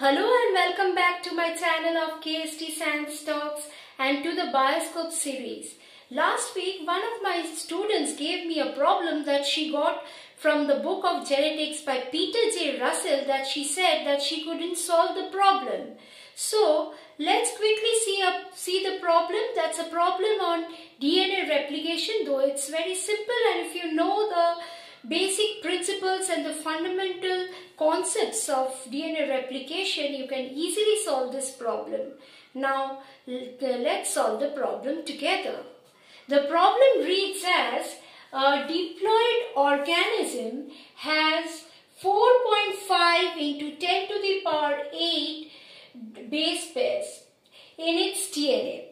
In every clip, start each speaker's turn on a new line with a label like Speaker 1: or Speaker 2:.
Speaker 1: Hello and welcome back to my channel of KST Science Talks and to the Bioscope series. Last week, one of my students gave me a problem that she got from the book of genetics by Peter J. Russell that she said that she couldn't solve the problem. So, let's quickly see, a, see the problem. That's a problem on DNA replication, though it's very simple and if you know the basic principles and the fundamental concepts of DNA replication, you can easily solve this problem. Now, let's solve the problem together. The problem reads as a diploid organism has 4.5 into 10 to the power 8 base pairs in its DNA.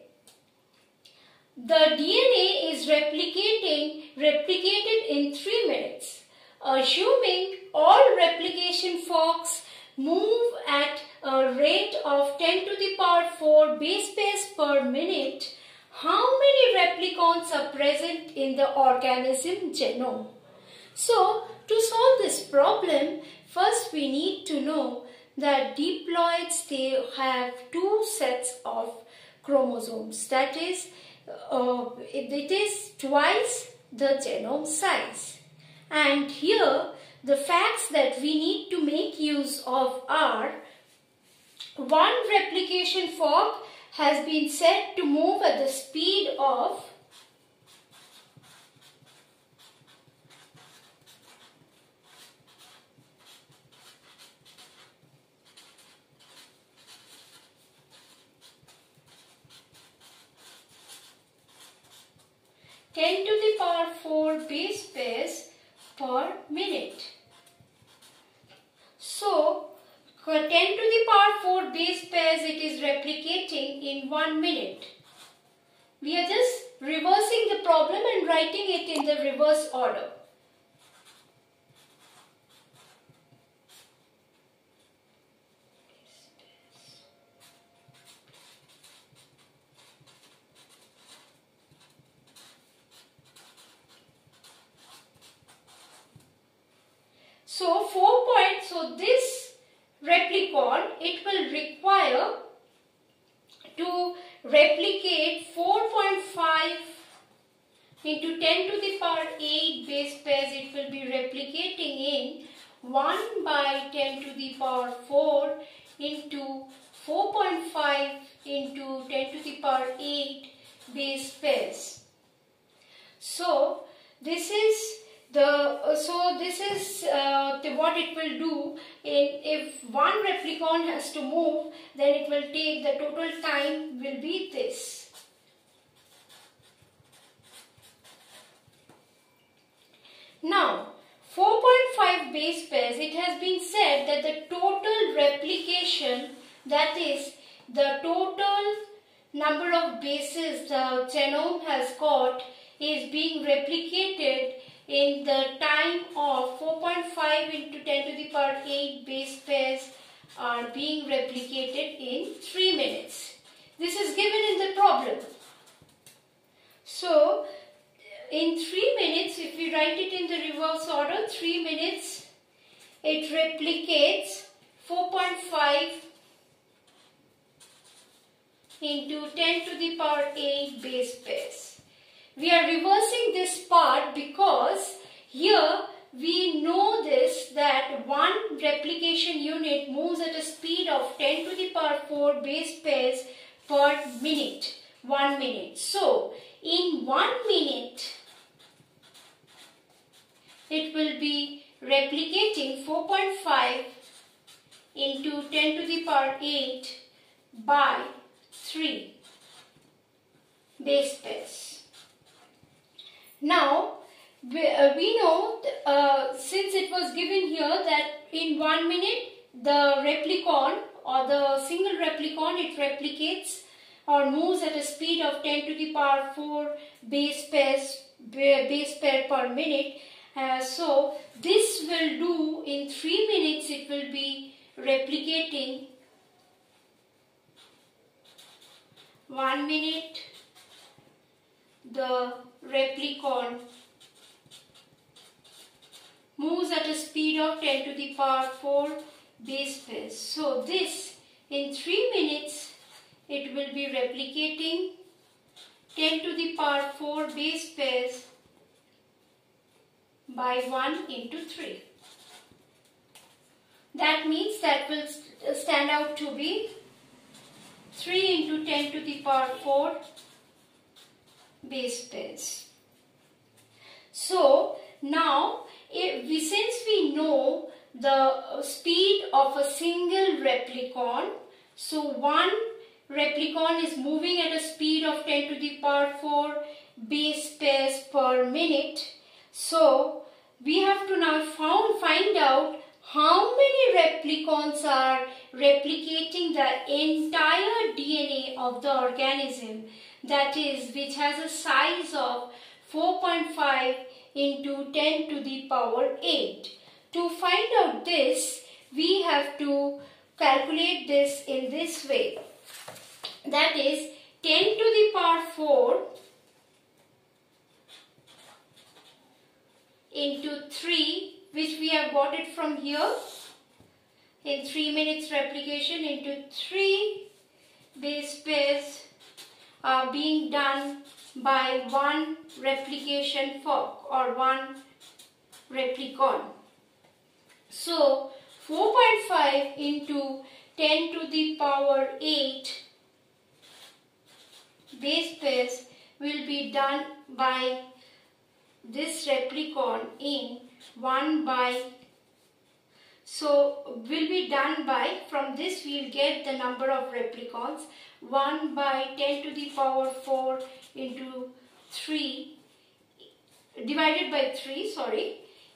Speaker 1: The DNA is replicating replicated in 3 minutes. Assuming all replication forks move at a rate of 10 to the power 4 base pairs per minute, how many replicons are present in the organism genome? So, to solve this problem, first we need to know that diploids, they have two sets of chromosomes. That is, uh, it is twice the genome size. And here the facts that we need to make use of are one replication fork has been said to move at the speed of 10 to the power 4 base pairs per minute. So, 10 to the power 4 base pairs it is replicating in 1 minute. We are just reversing the problem and writing it in the reverse order. So 4 points, so this replicon, it will require to replicate 4.5 into 10 to the power 8 base pairs, it will be replicating in 1 by 10 to the power 4 into 4.5 into 10 to the power 8 base pairs. So, this is the uh, so this is uh, the, what it will do in, if one replicon has to move then it will take the total time will be this. Now 4.5 base pairs it has been said that the total replication that is the total number of bases the genome has got is being replicated in the time of 4.5 into 10 to the power 8 base pairs are being replicated in 3 minutes. This is given in the problem. So, in 3 minutes, if we write it in the reverse order, 3 minutes, it replicates 4.5 into 10 to the power 8 base pairs. We are reversing this part because here we know this that one replication unit moves at a speed of 10 to the power 4 base pairs per minute. 1 minute. So, in 1 minute, it will be replicating 4.5 into 10 to the power 8 by 3 base pairs. Now, we, uh, we know uh, since it was given here that in one minute the replicon or the single replicon it replicates or moves at a speed of 10 to the power 4 base pairs base pair per minute. Uh, so this will do in 3 minutes it will be replicating 1 minute the replicon moves at a speed of 10 to the power 4 base pairs. So this in 3 minutes it will be replicating 10 to the power 4 base pairs by 1 into 3. That means that will stand out to be 3 into 10 to the power 4 base pairs. So now if we, since we know the speed of a single replicon, so one replicon is moving at a speed of 10 to the power 4 base pairs per minute. So we have to now found, find out how many replicons are replicating the entire DNA of the organism that is which has a size of 4.5 into 10 to the power 8. To find out this, we have to calculate this in this way. That is 10 to the power 4 into 3 which we have got it from here in 3 minutes replication into 3 base pairs are being done by one replication fork or one replicon. So 4.5 into 10 to the power 8 base pairs will be done by this replicon in 1 by so will be done by from this we will get the number of replicons 1 by 10 to the power 4 into 3 divided by 3 sorry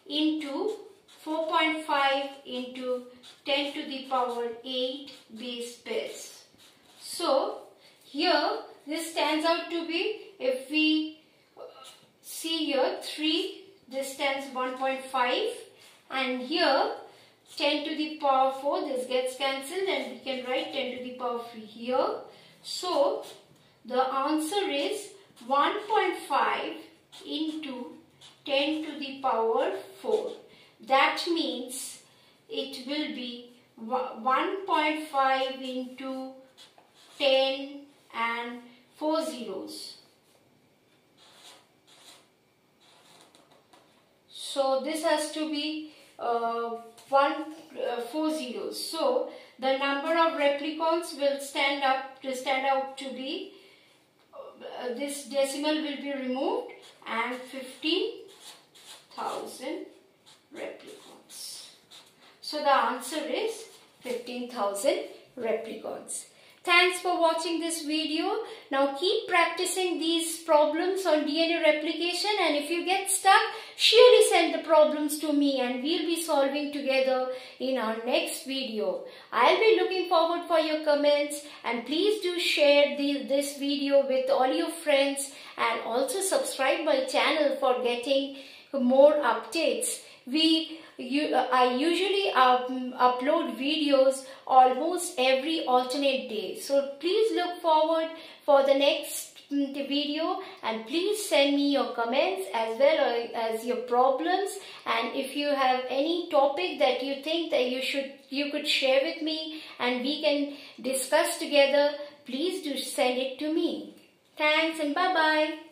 Speaker 1: into 4.5 into 10 to the power 8 base pairs. So here this stands out to be if we see here 3 this stands 1.5 and here 10 to the power 4 this gets cancelled and we can write 10 to the power 3 here. So the answer is 1.5 into 10 to the power 4. That means it will be 1.5 into 10 and 4 zeros. So this has to be uh, one uh, four zeros. So the number of replicons will stand up to stand out to be uh, this decimal will be removed and 15,000 replicons. So the answer is 15,000 replicons. Thanks for watching this video. Now keep practicing these problems on DNA replication and if you get stuck, surely send the problems to me and we'll be solving together in our next video. I'll be looking forward for your comments and please do share the, this video with all your friends and also subscribe my channel for getting more updates. We you, I usually um, upload videos almost every alternate day. So please look forward for the next mm, video and please send me your comments as well as your problems. And if you have any topic that you think that you should you could share with me and we can discuss together please do send it to me. Thanks and bye bye